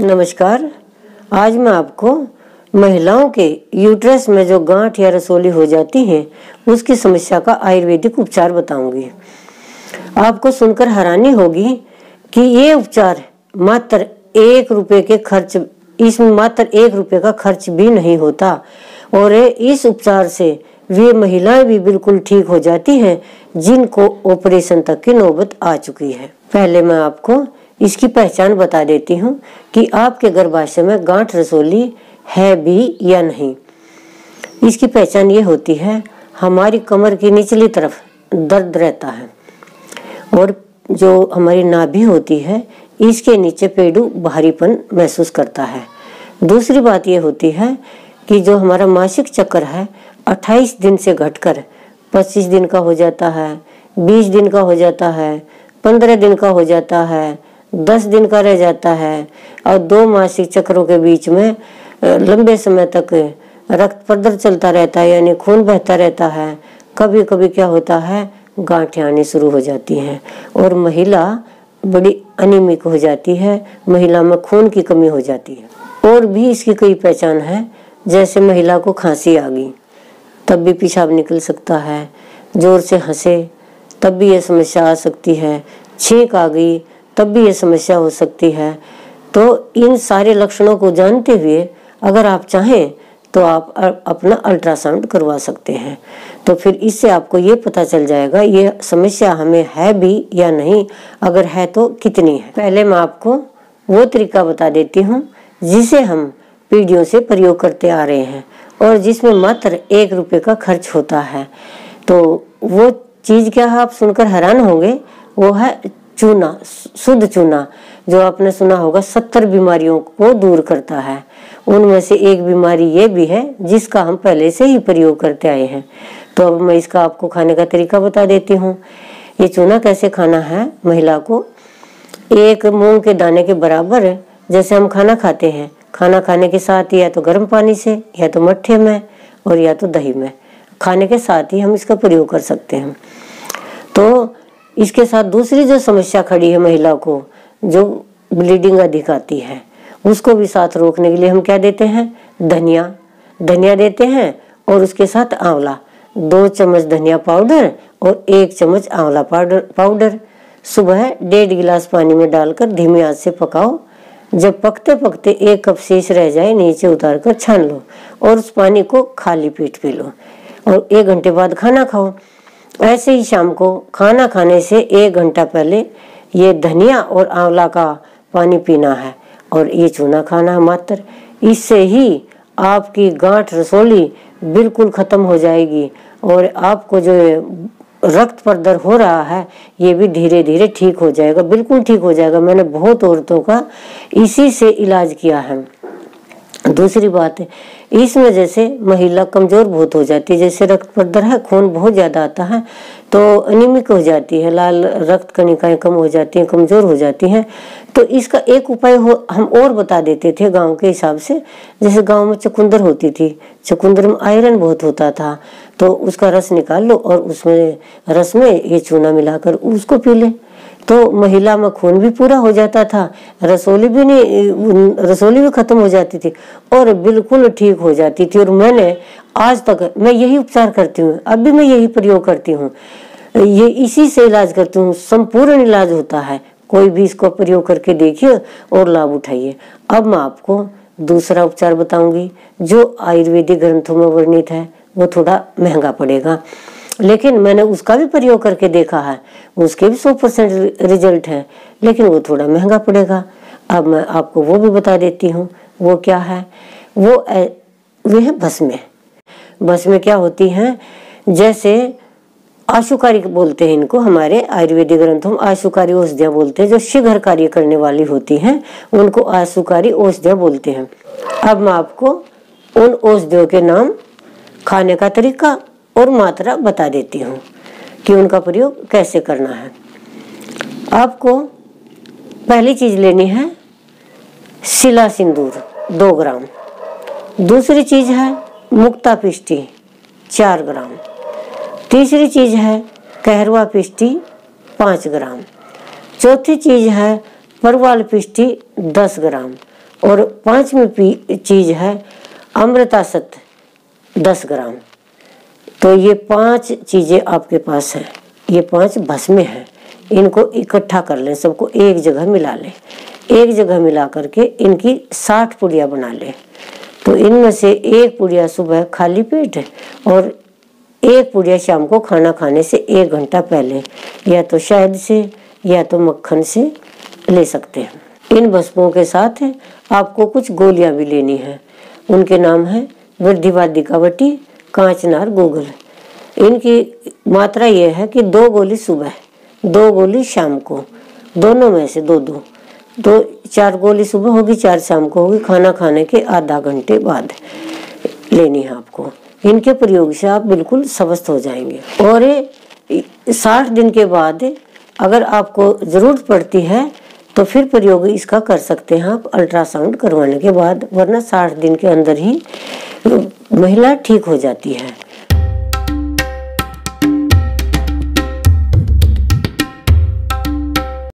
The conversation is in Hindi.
नमस्कार। आज मैं आपको महिलाओं के यूट्रस में जो गांठ या रसोली हो जाती है, उसकी समस्या का आयुर्वेदिक उपचार बताऊँगी। आपको सुनकर हैरानी होगी कि ये उपचार मात्र एक रुपए के खर्च इसमें मात्र एक रुपए का खर्च भी नहीं होता। और इस उपचार से वे महिलाएँ भी बिल्कुल ठीक हो जाती हैं, जिनको ऑपरेशन तक की नौबत आ चुकी है। पहले मैं आपको इसकी पहचान बता देती हूँ कि आपके गर्भाशय में गांठ रसोली है भी या नहीं। इसकी पहचान ये होती है, हमारी कमर की निचली तरफ़ दर्द रहता है और जो हमारी नाभि होती है, इसके नीचे पेड़ू भारीपन महसूस करता है। दूसरी बात ये होती है कि जो हमारा मासिक चक्कर है 28 दिन से घटकर 25 दिन का हो जाता है 20 दिन का हो जाता है 15 दिन का हो जाता है, दस दिन का रह जाता है और दो मासिक चक्रों के बीच में लंबे समय तक रक्त प्रदर चलता रहता है, यानी खून बहता रहता है। कभी कभी क्या होता है? गांठें आनी शुरू हो जाती हैं और महिला बड़ी अनिमिक हो जाती है, महिला में खून की कमी हो जाती है। और भी इसकी कई पहचान है, जैसे महिला को खांसी आ गई। तब भी पेशाब निकल सकता है। ज़ोर से हंसे, तब भी ये समस्या आ सकती है। छींक आ गई, तब भी ये समस्या हो सकती है। तो इन सारे लक्षणों को जानते हुए अगर आप चाहें तो आप अपना अल्ट्रासाउंड करवा सकते हैं। तो फिर इससे आपको ये पता चल जाएगा, ये समस्या हमें है भी या नहीं। अगर है तो कितनी है? पहले मैं आपको वो तरीका बता देती हूँ, जिसे हम पीढ़ियों से प्रयोग करते आ रहे हैं। और जिसमें मात्र एक रुपये का खर्च होता है। तो वो चीज़ क्या है, आप सुनकर हैरान होंगे, वो है चूना, शुद्ध चूना, जो आपने सुना होगा, सत्तर बीमारियों को दूर करता है। उनमें से एक बीमारी ये भी है, जिसका हम पहले से ही प्रयोग करते आए हैं। तो अब मैं इसका आपको खाने का तरीका बता देती हूँ। ये चूना कैसे खाना है, महिला को? एक मूंग के दाने के बराबर, जैसे हम खाना खाते हैं खाना खाने के साथ या तो गर्म पानी से, या तो मट्ठे में और या तो दही में। खाने के साथ ही हम इसका प्रयोग कर सकते हैं। तो इसके साथ दूसरी जो समस्या खड़ी है महिला को, जो ब्लीडिंग अधिक आती है, उसको भी साथ रोकने के लिए हम क्या देते हैं? धनिया। धनिया देते हैं और उसके साथ आंवला। दो चम्मच धनिया पाउडर और एक चम्मच आंवला पाउडर पाउडर। सुबह डेढ़ गिलास पानी में डालकर धीमी आँच से पकाओ। जब पकते पकते एक कप शेष रह जाए, नीचे उतार कर छान लो और उस पानी को खाली पेट पी लो और एक घंटे बाद खाना खाओ। ऐसे ही शाम को खाना खाने से एक घंटा पहले ये धनिया और आंवला का पानी पीना है और ये चूना खाना है मात्र। इससे ही आपकी गांठ रसोली बिल्कुल खत्म हो जाएगी और आपको जो रक्त प्रदर हो रहा है, ये भी धीरे धीरे ठीक हो जाएगा। बिल्कुल ठीक हो जाएगा। मैंने बहुत औरतों का इसी से इलाज किया है। दूसरी बात, इस वजह से महिला कमज़ोर बहुत हो जाती है। जैसे रक्त प्रदर है, खून बहुत ज़्यादा आता है तो अनिमिक हो जाती है, लाल रक्त कणिकाएँ कम हो जाती हैं, कमज़ोर हो जाती हैं। तो इसका एक उपाय हो, हम और बता देते थे गाँव के हिसाब से। जैसे गाँव में चकुंदर होती थी, चकुंदर में आयरन बहुत होता था। तो उसका रस निकाल लो और उसमें रस में ये चूना मिलाकर उसको पी ले। तो महिला में खून भी पूरा हो जाता था, रसोली भी नहीं रसोली भी खत्म हो जाती थी और बिल्कुल ठीक हो जाती थी। और मैंने आज तक, मैं यही उपचार करती हूँ, अब भी मैं यही प्रयोग करती हूँ। ये इसी से इलाज करती हूँ, संपूर्ण इलाज होता है। कोई भी इसको प्रयोग करके देखिए और लाभ उठाइए। अब मैं आपको दूसरा उपचार बताऊँगी, जो आयुर्वेदिक ग्रंथों में वर्णित है। वो थोड़ा महँगा पड़ेगा। लेकिन मैंने उसका भी प्रयोग करके देखा है। उसके भी सौ परसेंट रिज़ल्ट है, लेकिन वो थोड़ा महँगा पड़ेगा। अब मैं आपको वो भी बता देती हूँ, वो क्या है? वो वे है भस्में भस्में क्या होती हैं? जैसे आशुकारी बोलते हैं इनको, हमारे आयुर्वेदिक ग्रंथों में आशुकारी औषधियाँ बोलते हैं, जो शीघ्र कार्य करने वाली होती हैं, उनको आशुकारी औषधियाँ बोलते हैं। अब मैं आपको उन औषधियों के नाम खाने का तरीका और मात्रा बता देती हूँ कि उनका प्रयोग कैसे करना है। आपको पहली चीज़ लेनी है शिला सिंदूर, दो ग्राम। दूसरी चीज़ है मुक्ता पिष्टी, चार ग्राम। तीसरी चीज़ है कहरवा पिष्टी, पाँच ग्राम। चौथी चीज़ है परवाल पिष्टी, दस ग्राम। और पांचवी चीज़ है अमृता सत्य दस ग्राम। तो ये पाँच चीज़ें आपके पास हैं। ये पाँच भस्में हैं। इनको इकट्ठा कर लें, सबको एक जगह मिला लें। एक जगह मिला करके इनकी साठ पुड़िया बना लें। तो इनमें से एक पुड़िया सुबह खाली पेट और एक पुड़िया शाम को खाना खाने से एक घंटा पहले या तो शहद से या तो मक्खन से ले सकते हैं। इन भस्मों के साथ आपको कुछ गोलियाँ भी लेनी है। उनके नाम है वृद्धिवादिकावटी कांचनार गूगल। इनकी मात्रा यह है कि दो गोली सुबह, दो गोली शाम को, दोनों में से दो दो। दो, चार गोली सुबह होगी, चार शाम को होगी, खाना खाने के आधा घंटे बाद लेनी है आपको। इनके प्रयोग से आप बिल्कुल स्वस्थ हो जाएँगे। और साठ दिन के बाद अगर आपको ज़रूरत पड़ती है तो फिर प्रयोग इसका कर सकते हैं आप अल्ट्रासाउंड करवाने के बाद, वरना साठ दिन के अंदर ही महिला ठीक हो जाती है।